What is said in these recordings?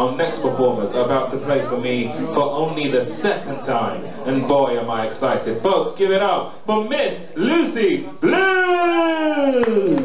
Our next performers are about to play for me for only the second time. And boy, am I excited. Folks, give it up for Miss Lucie Blues!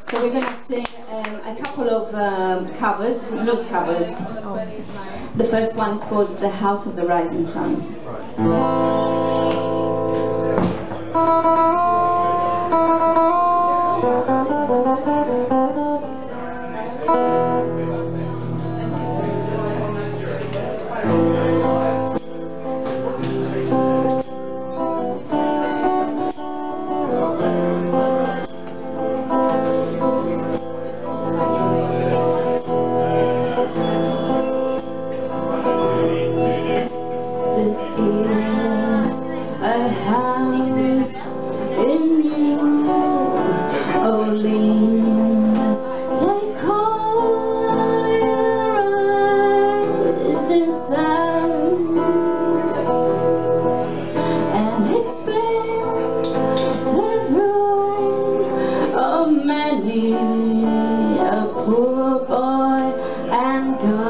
So we're going to sing um, a couple of um, covers, blues covers. The first one is called The House of the Rising Sun. There rising sun, and it's been the ruin of many a poor boy and God.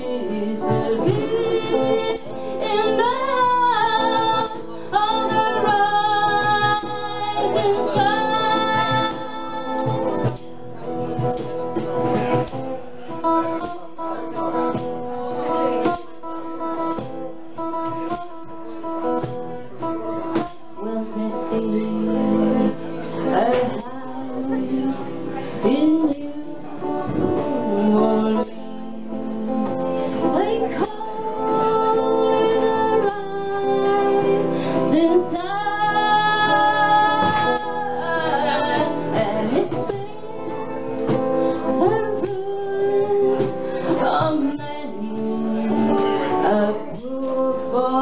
와.